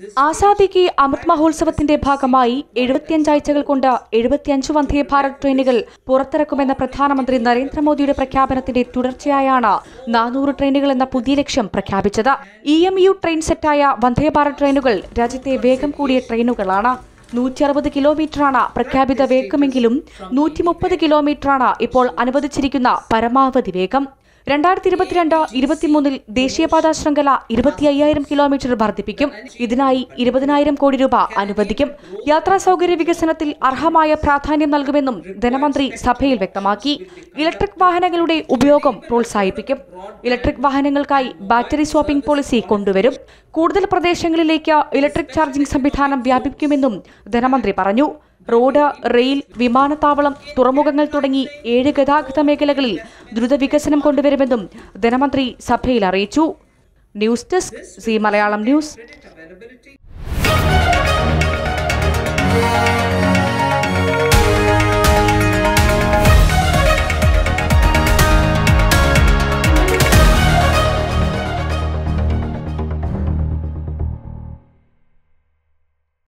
ആസാദി കി അമൃത് മഹോത്സവത്തിന്റെ ഭാഗമായി എഴുപത്തിയഞ്ചാഴ്ചകൾ കൊണ്ട് എഴുപത്തിയഞ്ച് വന്ദേ ഭാരത് ട്രെയിനുകൾ പുറത്തിറക്കുമെന്ന പ്രധാനമന്ത്രി നരേന്ദ്രമോദിയുടെ പ്രഖ്യാപനത്തിന്റെ തുടർച്ചയായാണ് നാനൂറ് ട്രെയിനുകൾ എന്ന പുതിയ ലക്ഷ്യം പ്രഖ്യാപിച്ചത്. ഇ എം യു ട്രെയിൻ സെറ്റായ വന്ദേ ഭാരത് ട്രെയിനുകൾ രാജ്യത്തെ വേഗം കൂടിയ ട്രെയിനുകളാണ്. നൂറ്റി അറുപത് കിലോമീറ്ററാണ് പ്രഖ്യാപിത വേഗമെങ്കിലും നൂറ്റി മുപ്പത് കിലോമീറ്ററാണ് ഇപ്പോൾ അനുവദിച്ചിരിക്കുന്ന പരമാവധി വേഗം. രണ്ടായിരത്തി ഇരുപത്തിരണ്ട് ഇരുപത്തിമൂന്നിൽ ദേശീയപാത ശൃംഖല ഇരുപത്തി അയ്യായിരം കിലോമീറ്റർ വർദ്ധിപ്പിക്കും. ഇതിനായി ഇരുപതിനായിരം കോടി രൂപ അനുവദിക്കും. യാത്രാ സൗകര്യ വികസനത്തിൽ അർഹമായ പ്രാധാന്യം നൽകുമെന്നും ധനമന്ത്രി സഭയിൽ വ്യക്തമാക്കി. ഇലക്ട്രിക് വാഹനങ്ങളുടെ ഉപയോഗം പ്രോത്സാഹിപ്പിക്കും. ഇലക്ട്രിക് വാഹനങ്ങൾക്കായി ബാറ്ററി സ്വാപ്പിംഗ് പോളിസി കൊണ്ടുവരും. കൂടുതൽ പ്രദേശങ്ങളിലേക്ക് ഇലക്ട്രിക് ചാർജിംഗ് സംവിധാനം വ്യാപിക്കുമെന്നും ധനമന്ത്രി പറഞ്ഞു. റോഡ് റെയിൽ വിമാനത്താവളം തുറമുഖങ്ങൾ തുടങ്ങി ഏഴ് ഗതാഗത മേഖലകളിൽ ദ്രുത വികസനം കൊണ്ടുവരുമെന്നും ധനമന്ത്രി സഭയിൽ അറിയിച്ചു news desk C Malayalam news.